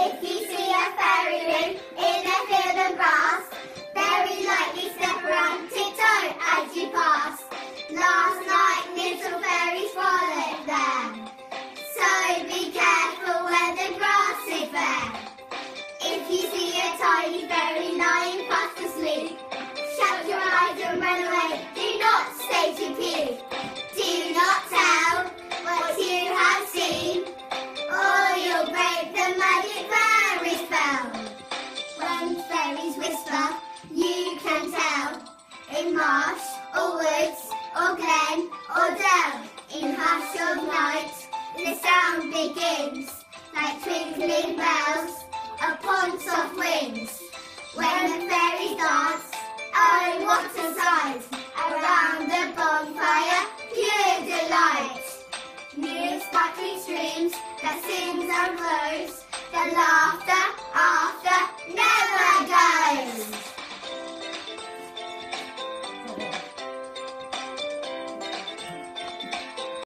If you see a fairy ring in a field of grass, very likely step around tiptoe as you pass. Last night little fairies followed them, so be careful when the grass is bare. If you see a tiny fairy marsh or woods or glen or dell, in hush of night, the sound begins like twinkling bells upon soft wings. When the fairies dance, oh what a sight! Around the bonfire, pure delight. Near sparkling streams that sings and flows,